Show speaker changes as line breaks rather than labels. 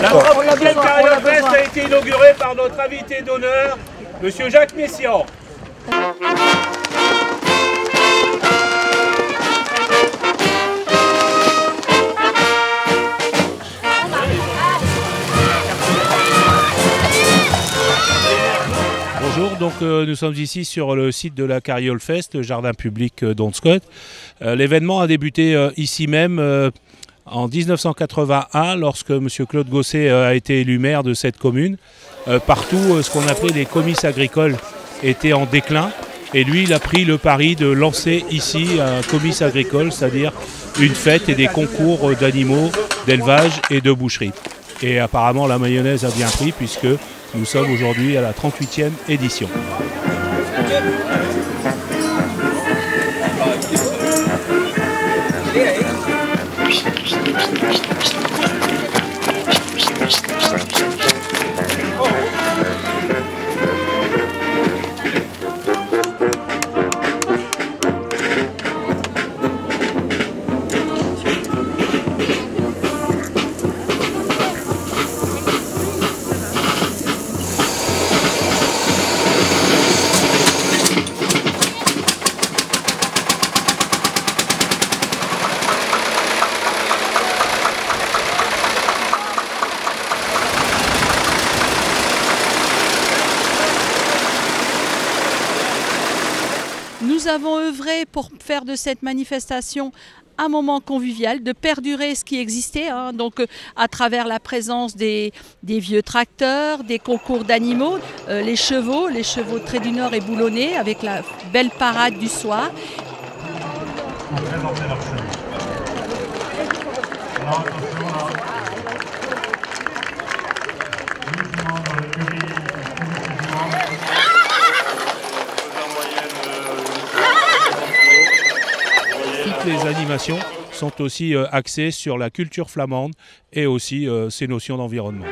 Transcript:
Cette carrière fest a été inaugurée par notre invité d'honneur, Monsieur Jacques Messiaen.
Bonjour, donc euh, nous sommes ici sur le site de la Carriole Fest, jardin public euh, d'Onscott. Euh, L'événement a débuté euh, ici même euh, en 1981 lorsque M. Claude Gosset euh, a été élu maire de cette commune. Euh, partout, euh, ce qu'on appelait les comices agricoles étaient en déclin. Et lui, il a pris le pari de lancer ici un comice agricole, c'est-à-dire une fête et des concours d'animaux, d'élevage et de boucherie. Et apparemment, la mayonnaise a bien pris puisque nous sommes aujourd'hui à la 38e édition.
Nous avons œuvré pour faire de cette manifestation un moment convivial, de perdurer ce qui existait, hein, donc euh, à travers la présence des, vieux tracteurs, des concours d'animaux, euh, les chevaux, les chevaux Trait du Nord et Boulonnais, avec la belle parade du soir.
Les animations sont aussi euh, axées sur la culture flamande et aussi euh, ces notions d'environnement.